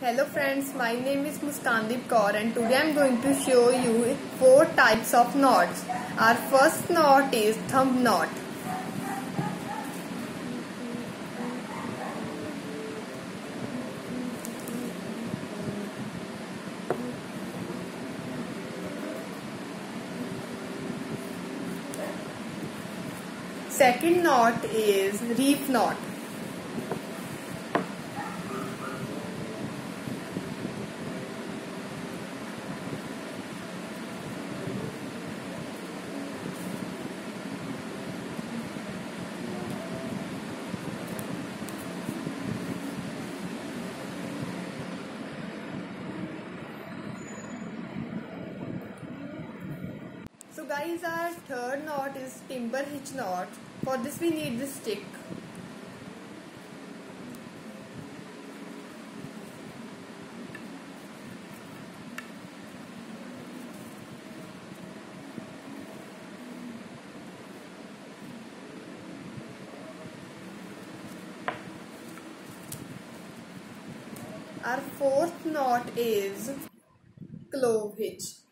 Hello friends, my name is Muskandeep Kaur and today I am going to show you four types of knots. Our first knot is thumb knot. Second knot is reef knot. Guys our third knot is timber hitch knot. For this we need this stick. Our fourth knot is clove hitch.